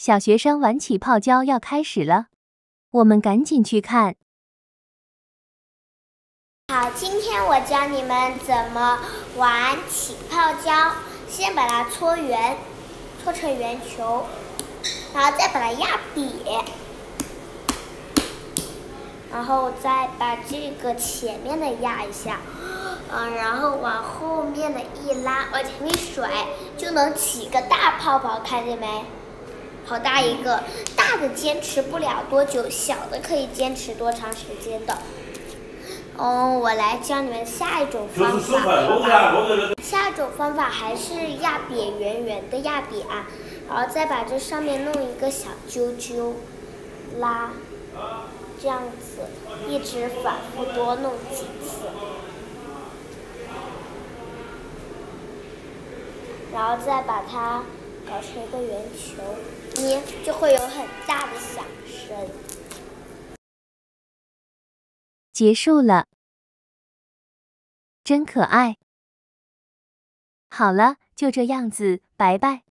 小学生玩起泡胶要开始了，我们赶紧去看。好，今天我教你们怎么玩起泡胶。先把它搓圆，搓成圆球，然后再把它压瘪，然后再把这个前面的压一下，嗯，然后往后面的一拉，往前面甩，就能起个大泡泡，看见没？好大一个，大的坚持不了多久，小的可以坚持多长时间的。哦，我来教你们下一种方法。下一种方法还是压扁圆圆的压扁，然后再把这上面弄一个小揪揪，拉，这样子一直反复多弄几次，然后再把它搞成一个圆球。就会有很大的响声。结束了，真可爱。好了，就这样子，拜拜。